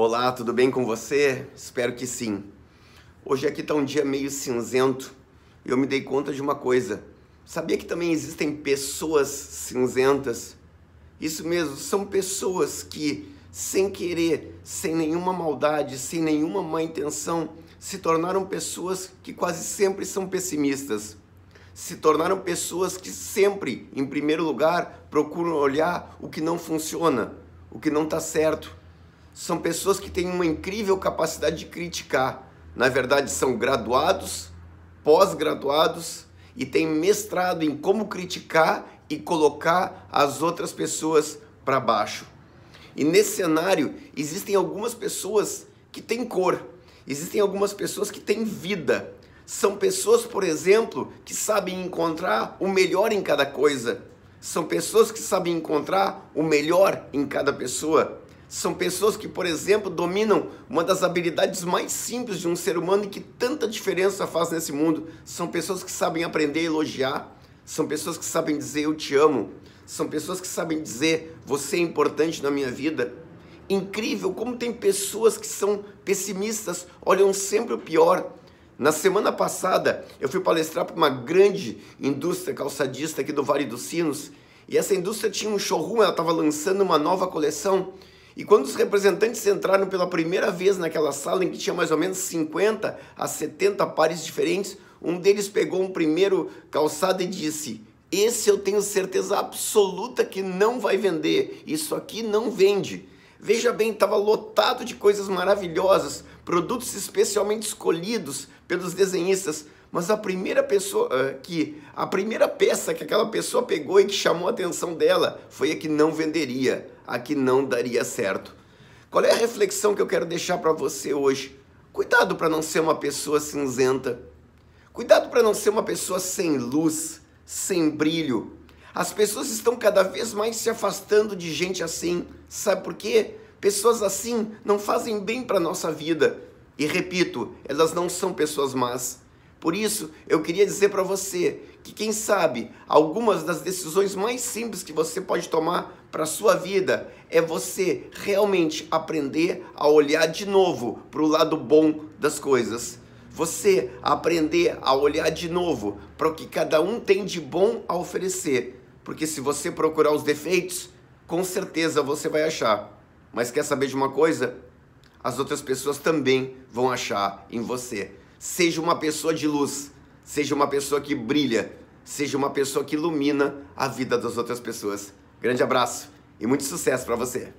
Olá, tudo bem com você? Espero que sim. Hoje aqui está um dia meio cinzento e eu me dei conta de uma coisa. Sabia que também existem pessoas cinzentas? Isso mesmo, são pessoas que, sem querer, sem nenhuma maldade, sem nenhuma má intenção, se tornaram pessoas que quase sempre são pessimistas. Se tornaram pessoas que sempre, em primeiro lugar, procuram olhar o que não funciona, o que não está certo. São pessoas que têm uma incrível capacidade de criticar. Na verdade, são graduados, pós-graduados e têm mestrado em como criticar e colocar as outras pessoas para baixo. E nesse cenário, existem algumas pessoas que têm cor, existem algumas pessoas que têm vida. São pessoas, por exemplo, que sabem encontrar o melhor em cada coisa. São pessoas que sabem encontrar o melhor em cada pessoa. São pessoas que, por exemplo, dominam uma das habilidades mais simples de um ser humano e que tanta diferença faz nesse mundo. São pessoas que sabem aprender a elogiar. São pessoas que sabem dizer eu te amo. São pessoas que sabem dizer você é importante na minha vida. Incrível como tem pessoas que são pessimistas, olham sempre o pior. Na semana passada, eu fui palestrar para uma grande indústria calçadista aqui do Vale dos Sinos, e essa indústria tinha um showroom, ela estava lançando uma nova coleção. E quando os representantes entraram pela primeira vez naquela sala em que tinha mais ou menos 50 a 70 pares diferentes, um deles pegou um primeiro calçado e disse: Esse eu tenho certeza absoluta que não vai vender, isso aqui não vende. Veja bem, estava lotado de coisas maravilhosas, produtos especialmente escolhidos pelos desenhistas, mas a primeira pessoa que a primeira peça que aquela pessoa pegou e que chamou a atenção dela foi a que não venderia, a que não daria certo. Qual é a reflexão que eu quero deixar para você hoje? Cuidado para não ser uma pessoa cinzenta. Cuidado para não ser uma pessoa sem luz, sem brilho. As pessoas estão cada vez mais se afastando de gente assim. Sabe por quê? Pessoas assim não fazem bem para nossa vida. E repito, elas não são pessoas más. Por isso, eu queria dizer para você que quem sabe algumas das decisões mais simples que você pode tomar para sua vida é você realmente aprender a olhar de novo para o lado bom das coisas você aprender a olhar de novo para o que cada um tem de bom a oferecer. Porque se você procurar os defeitos, com certeza você vai achar. Mas quer saber de uma coisa? As outras pessoas também vão achar em você. Seja uma pessoa de luz, seja uma pessoa que brilha, seja uma pessoa que ilumina a vida das outras pessoas. Grande abraço e muito sucesso para você.